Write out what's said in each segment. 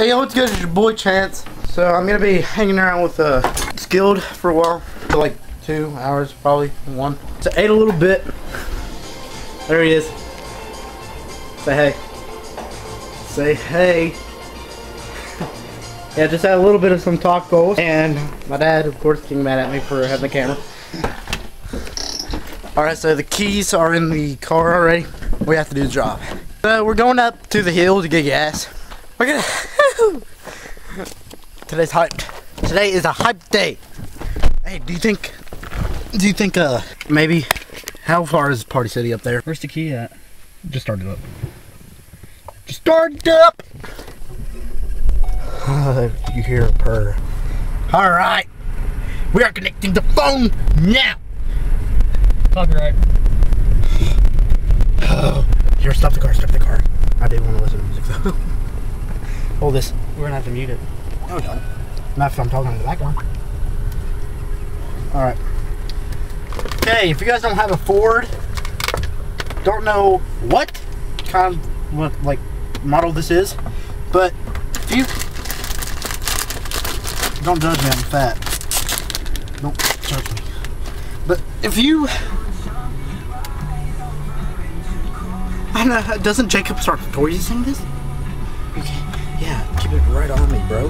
Hey, yo, what's good? It's your boy Chance. So I'm gonna be hanging around with uh, Skilled for a while, for like two hours, probably one. So ate a little bit. There he is. Say hey. Say hey. yeah, just had a little bit of some tacos, and my dad, of course, getting mad at me for having the camera. All right, so the keys are in the car already. We have to do the job. So we're going up to the hill to get gas. We're gonna. Today's hyped. Today is a hype day. Hey, do you think? Do you think? Uh, maybe. How far is Party City up there? Where's the key at? Just started up. Just started up. you hear a purr. All right. We are connecting the phone now. Copyright. Here, stop the car. Stop the car. I did want to listen to music though. Hold this. We're gonna have to mute it. No, we don't. Not if I'm talking in the background. Alright. Okay, if you guys don't have a Ford, don't know what kind of, what, like, model this is, but if you, don't judge me, I'm fat. Don't judge me. But if you, I don't know, doesn't Jacob start sing this? Yeah, keep it right on me, bro.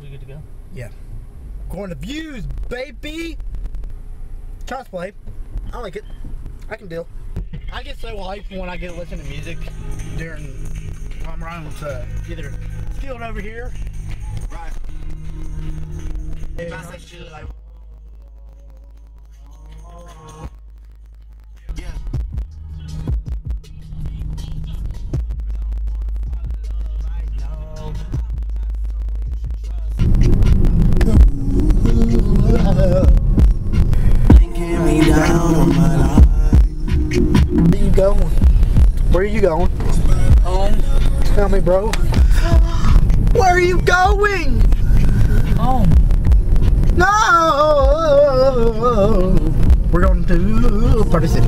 We good to go? Yeah. Going to views, baby. Child's play. I like it. I can deal. I get so hyped when I get to listen to music during when I'm riding with uh, either Skilled over here. Right. and- Yeah. Thinking me down on. Where you going? Where are you going? Home. Tell me, bro. Party City.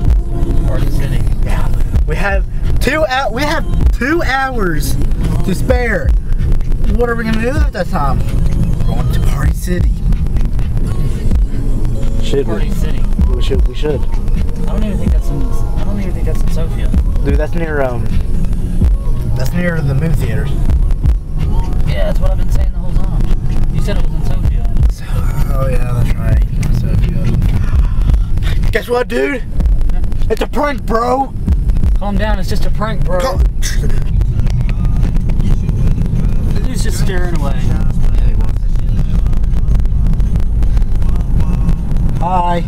Party City. Yeah. We have two out. We have two hours to spare. What are we gonna do at that time? We're going to Party City. Should Party we? City. We should. We should. I don't even think that's in. I don't even think that's in Sophia. Dude, that's near um. That's near the movie theaters. Yeah, that's what I've been saying the whole time. You said it was Guess what, dude? It's a prank, bro. Calm down. It's just a prank, bro. Go- He's just staring away. Hi.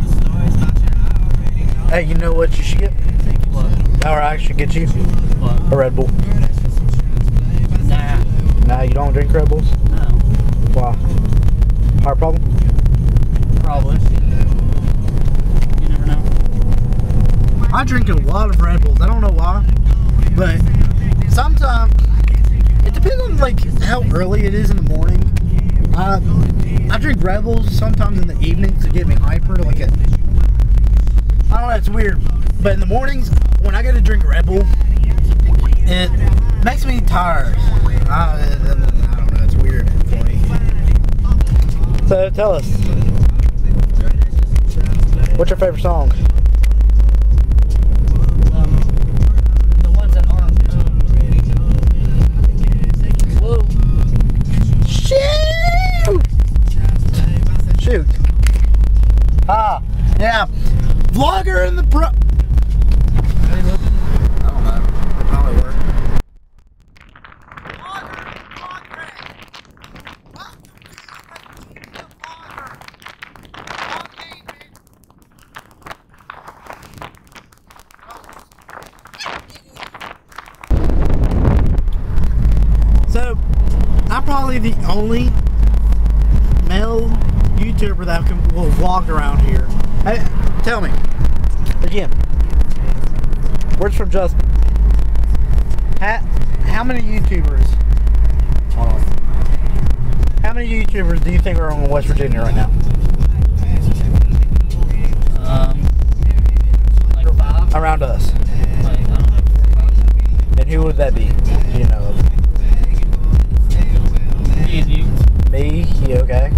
Hey, you know what you should get? What? Or I should get you What? a Red Bull. Nah. Nah, you don't drink Red Bulls? No. Why? Heart problem? Probably. You never know. I drink a lot of Red Bulls. I don't know why, but sometimes it depends on like how early it is in the morning. I I drink Red Bulls sometimes in the evenings to get me hyper. Like I don't know. It's weird, but in the mornings when I get to drink Red Bull, it makes me tired. I, I don't know. It's weird me. So tell us, what's your favorite song? Um, the ones that aren't. Um, whoa. Shoot! Shoot. Ah, yeah. Vlogger in the pro. So, I'm probably the only male YouTuber that can will vlog around here. Hey, tell me, again, words from Justin. How, how many YouTubers? How many YouTubers do you think are on West Virginia right now? Um, like five? Around us. And who would that be? You know? Me and you. Me? Yeah, okay.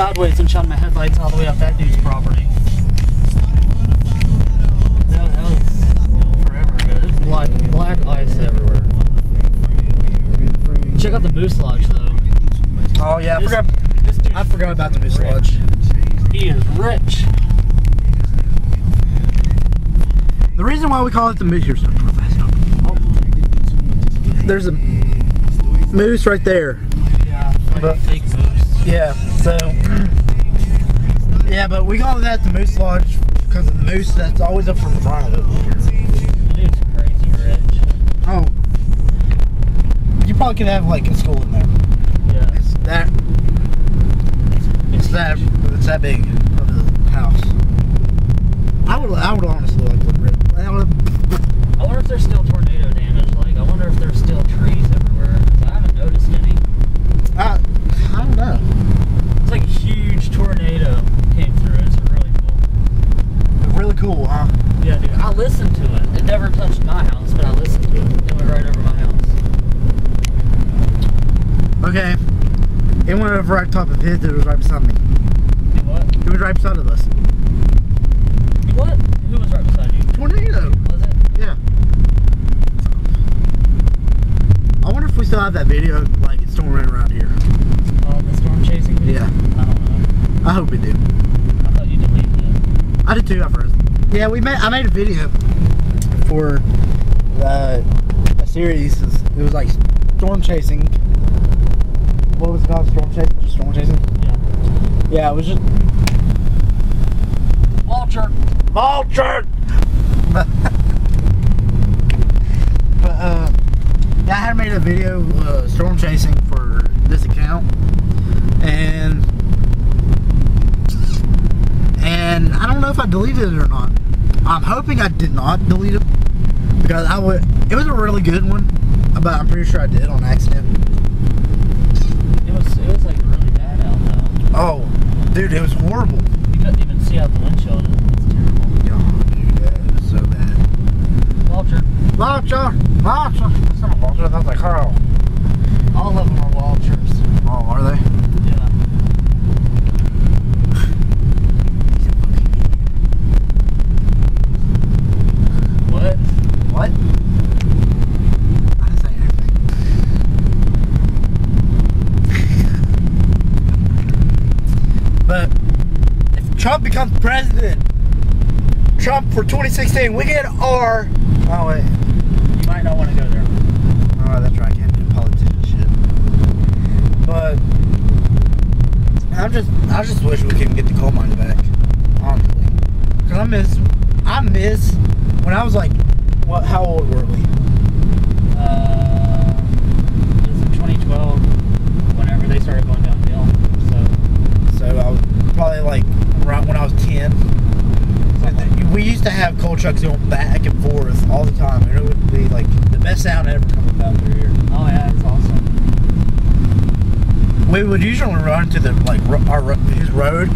Sideways and shone my headlights all the way up that dude's property. That, that was forever ago. There's black, black ice everywhere. Check out the Moose Lodge though. Oh yeah, I This- forgot. This I forgot about the Moose Lodge. he is rich. The reason why we call it the Moose. Here's There's a moose right there. Yeah, like But- fake moose. Yeah. So. Yeah, but we call that the Moose Lodge because of the moose that's always up from the front of it. Dude's crazy rich. Oh. You probably could have like a school in there. Yeah. It's that. It's that. It's that big of a house. I would. I would honestly like to live. I would. I wonder if there's still tornado damage. Like, I wonder if there's still trees everywhere. 'cause I haven't noticed any. I, I don't know. It's like a huge tornado came through. It's really cool. Really cool, huh? Yeah, dude. I listened to it. It never touched my house, but I listened to it. It went right over my house. Okay. It went over right top of his. It was right beside me. You what? It was right beside of us. What? Who was right beside you? Tornado. Was it? Yeah. I wonder if we still have that video, like it's storming around here. Uh, the storm chasing me? Yeah. I don't know. I hope we do. I thought you deleted it. I did too at first. Yeah, we made. I made a video for uh, a series. It was like storm chasing. What was it called? Storm chasing. Just storm chasing. Yeah. Yeah, it was just Vulture. vulture. but but uh, yeah, I had made a video uh, storm chasing for this account, and and I don't know if I deleted it or not. I'm hoping I did not delete it because I would. It was a really good one, but I'm pretty sure I did on accident. It was, it was like really bad out though. Oh, dude, it was horrible. You couldn't even see out the windshield. It's terrible. Oh, dude, it was so bad. Vulture. Vulture, vulture. That's not a vulture. That's like Carl. All of them are vultures. Oh, are they? Yeah. What? What? I didn't say anything. but Trump becomes president, Trump for 2016, we get our. Oh wait. You might not want to go there. Oh, that's right. I can't do politics shit. But I'm just, I just wish we could get the coal mine back, honestly. Cause I miss, I miss when I was like, what? How old were we? Uh, it was in 2012, whenever they started going downhill. So, So I was probably like right when I was ten. And then We used to have coal trucks going back and forth all the time, and it would be like the best sound ever coming down through here. oh yeah, it's awesome. we would usually run to the like our his road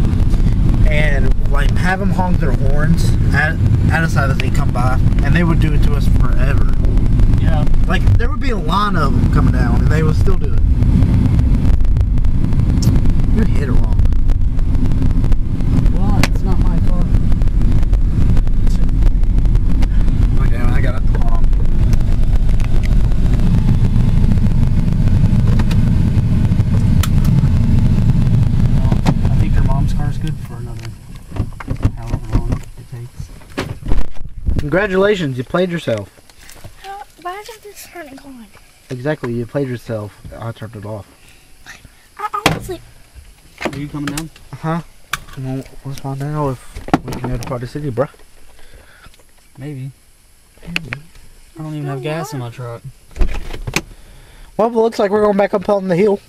and like have them honk their horns at, at us as they come by, and they would do it to us forever. Yeah. Like there would be a line of them coming down, and they would still do it. You hit it wrong. Well, it's not my car. Okay, I got it. Hold on. Well, I think your mom's car is good for another however long it takes. Congratulations, you played yourself. Why is this turning on? Exactly, you played yourself. I turned it off. I honestly, Are you coming down? Huh? Well, let's find out if we can go to Party City, bruh. Maybe. Maybe. I don't even have gas in my truck. Well, it looks like we're going back up on the hill.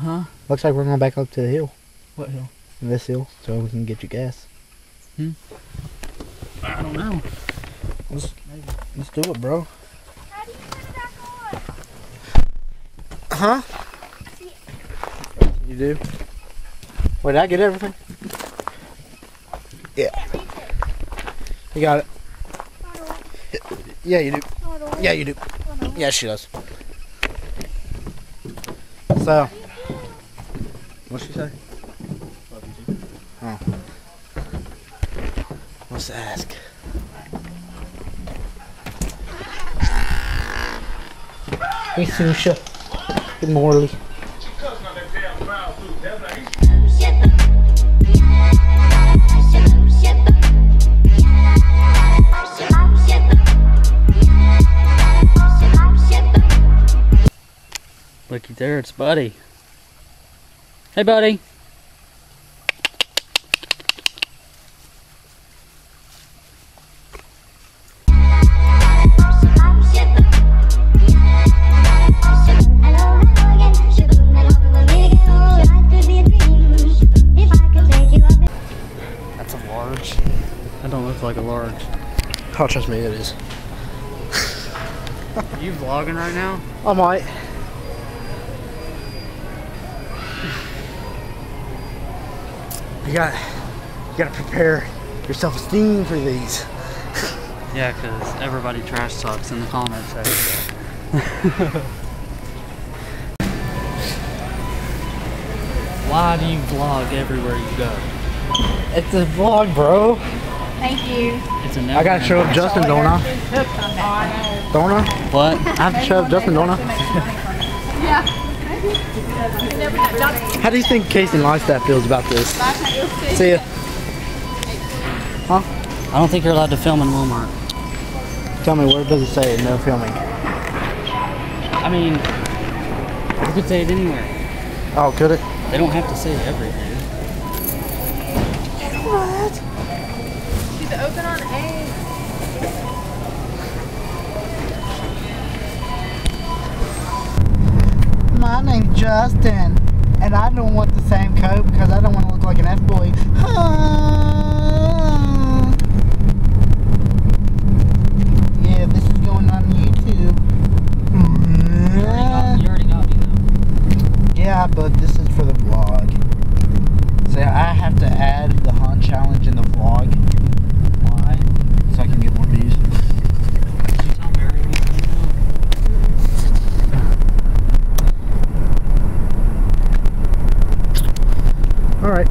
Huh? Looks like we're going back up to the hill. What hill? This hill, so we can get you gas. Hmm? I don't know. Let's, let's do it, bro. How do you it back on? Huh? You do? Wait, did I get everything? Yeah. You got it. Yeah, you do. Yeah, you do. Yeah, she does. So, what'd she say? Oh. Let's ask. Hey, Susha. Good morning. Looky there, it's Buddy. Hey, Buddy. Oh, trust me, it is. Are you vlogging right now? I might. You got, you got to prepare your self-esteem for these. Yeah, because everybody trash talks in the comments section. Why do you vlog everywhere you go? It's a vlog, bro. Thank you. It's a I gotta show up Justin, don't I? Don't I? What? I have to show up Justin, don't I? How do you think Casey Longstaff feels about this? See ya. Huh? I don't think you're allowed to film in Walmart. Tell me, where does it say no filming? I mean, you could say it anywhere. Oh, could it? They don't have to say everything. My name's Justin, and I don't want the same coat because I don't want to look like an F-boy. yeah, this is going on YouTube. You already got me though. Yeah, but this is for the vlog. So I have to add the huh challenge in the vlog. Why? So I can get more views. Did you tell Mary we can do Alright.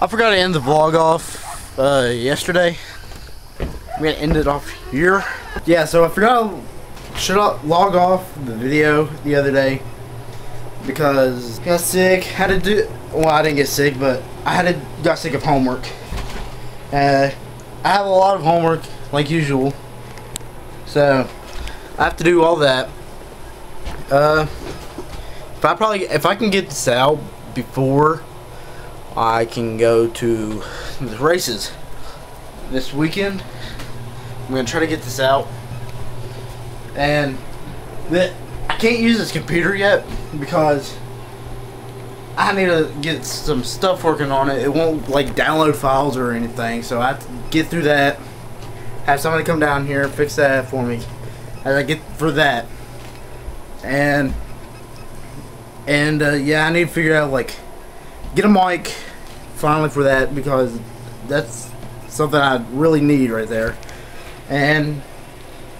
I forgot to end the vlog off uh, yesterday. I'm gonna end it off here. Yeah, so I forgot to should log off the video the other day because I got sick. Had to do well. I didn't get sick, but I had to got sick of homework. Uh, I have a lot of homework like usual, so I have to do all that. Uh, if I probably if I can get this out before I can go to the races this weekend, I'm gonna try to get this out. And that I can't use this computer yet because I need to get some stuff working on it. It won't like download files or anything, so I have to get through that. Have somebody come down here fix that for me as I get for that. And and uh, yeah, I need to figure out like get a mic finally for that because that's something I really need right there. And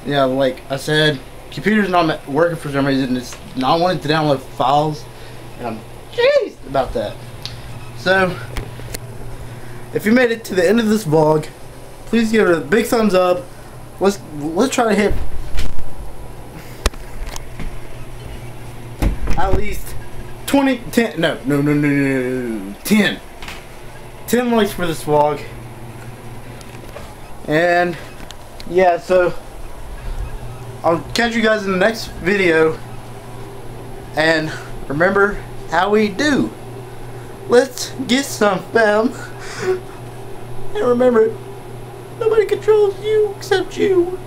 you know, like I said, computer's not working for some reason. It's not wanting to download files, and I'm jeez about that. So, if you made it to the end of this vlog, please give it a big thumbs up. Let's let's try to hit at least 20, 10, no, no, no, no, no, no, 10. 10 likes for this vlog. And, yeah, so, I'll catch you guys in the next video. And, remember how we do. Let's get some, fam. And remember, nobody controls you except you.